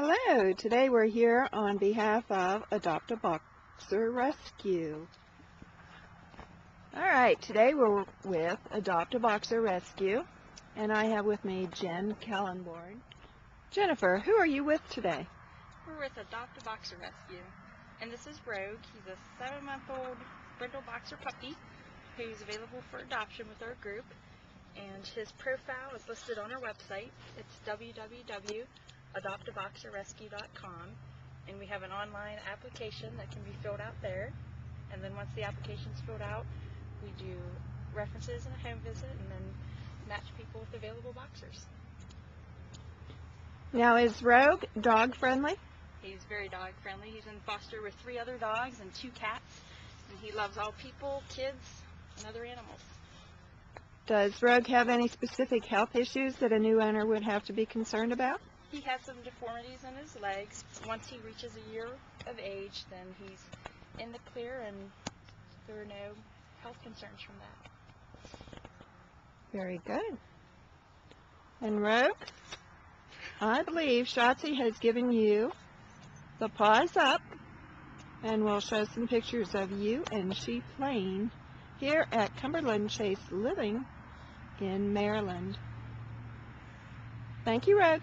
Hello, today we're here on behalf of Adopt a Boxer Rescue. Alright, today we're with Adopt a Boxer Rescue, and I have with me Jen Kellenborn. Jennifer, who are you with today? We're with Adopt a Boxer Rescue, and this is Rogue. He's a seven-month-old brindle boxer puppy who's available for adoption with our group, and his profile is listed on our website. It's www adoptaboxerrescue.com and we have an online application that can be filled out there and then once the application is filled out we do references and a home visit and then match people with available boxers. Now is Rogue dog friendly? He's very dog friendly. He's in foster with three other dogs and two cats and he loves all people, kids, and other animals. Does Rogue have any specific health issues that a new owner would have to be concerned about? He has some deformities in his legs. Once he reaches a year of age, then he's in the clear and there are no health concerns from that. Very good. And Rogue, I believe Shotzi has given you the paws up and we'll show some pictures of you and she playing here at Cumberland Chase Living in Maryland. Thank you, Rogue.